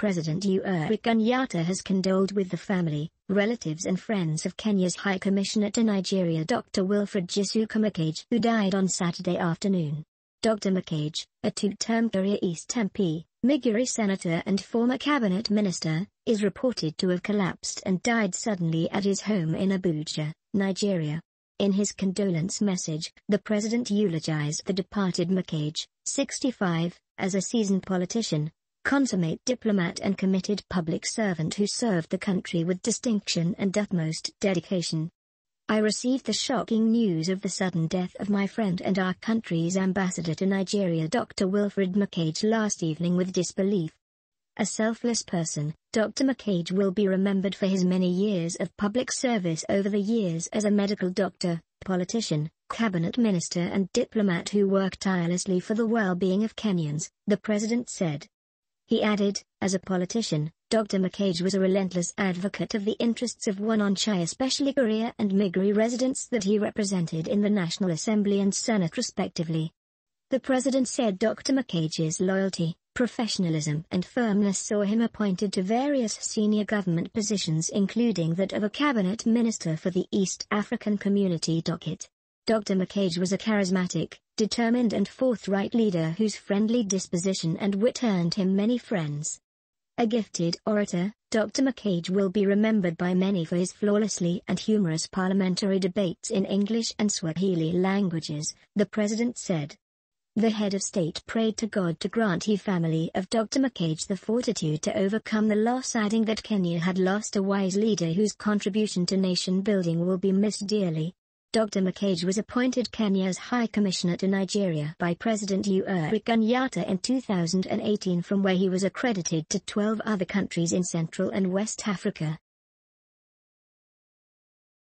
President Uhuru Kenyatta has condoled with the family, relatives and friends of Kenya's High Commissioner to Nigeria Dr. Wilfred Gisuka Machage who died on Saturday afternoon. Dr. Machage, a two-term Kuria East MP, Migori senator and former cabinet minister, is reported to have collapsed and died suddenly at his home in Abuja, Nigeria. In his condolence message, the president eulogized the departed Machage, 65, as a seasoned politician, consummate diplomat and committed public servant who served the country with distinction and utmost dedication. I received the shocking news of the sudden death of my friend and our country's ambassador to Nigeria Dr. Wilfred Machage last evening with disbelief. A selfless person, Dr. Machage will be remembered for his many years of public service over the years as a medical doctor, politician, cabinet minister and diplomat who worked tirelessly for the well-being of Kenyans, the president said. He added, as a politician, Dr. Machage was a relentless advocate of the interests of Wananchi especially Kuria and Migori residents that he represented in the National Assembly and Senate respectively. The president said Dr. Machage's loyalty, professionalism and firmness saw him appointed to various senior government positions including that of a cabinet minister for the East African Community Docket. Dr. Machage was a charismatic, determined and forthright leader whose friendly disposition and wit earned him many friends. A gifted orator, Dr. Machage will be remembered by many for his flawlessly and humorous parliamentary debates in English and Swahili languages, the president said. The head of state prayed to God to grant he family of Dr. Machage the fortitude to overcome the loss adding that Kenya had lost a wise leader whose contribution to nation building will be missed dearly. Dr. Machage was appointed Kenya's High Commissioner to Nigeria by President Uhuru Kenyatta in 2018 from where he was accredited to 12 other countries in Central and West Africa.